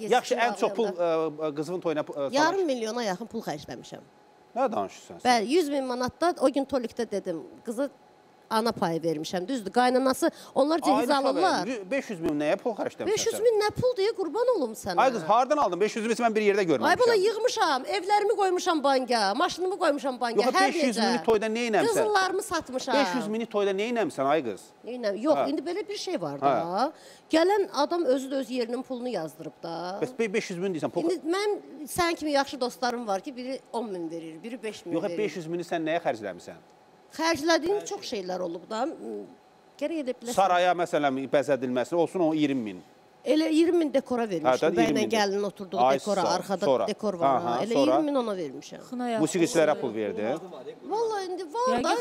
Yaxşı, ən çox pul ə, qızın toyuna ə, sala- Yarım milyona yaxın pul xərcləmişəm. Nə danışırsan sən? Bəli, 100 min manatda o gün tolikdə dedim, qızı ana payı vermişəm. Düzdür, qaynanası onlar cehiz alırlar. xəbər, 500 min nəyə pul xərcləmirsən? 500 min nə pul deyə qurban olum sənə. Ay qız, hardan aldın? 500 min mən bir yerdə görməmişəm. Ay bala yığmışam, evlərimi qoymuşam banka, maşınımı qoymuşam banka, Yox, hər 500 necə. mini toyda nə etməmisən? Qızıllarımı satmışam. 500 mini toyda nə etməmisən ay qız? Neynəm? Yox, Hə. indi belə bir şey var da. Gələn adam özü də öz yerinin pulunu yazdırıb da. Bəs be- 500 min deyirsən, pul. İndi mən sən kimi yaxşı dostlarım var ki, biri 10 min verir, biri 5 min Yox, verir. 500 mini sən nəyə xərcləmisən? Xərclədiyim çox şeylər olub da. Gərək edə biləsən. Saraya məsələn bəzədilməsi olsun o 20 min. Elə 20 min dekora vermişdim. də 20 Bəylə gəlin oturduğu Ay, dekora, sağ ol. arxada Sonra? dekor var. Aha, ha. Elə sonra? 20 min ona vermişəm. Musiqiçilərə pul verdi. Vallahi indi var da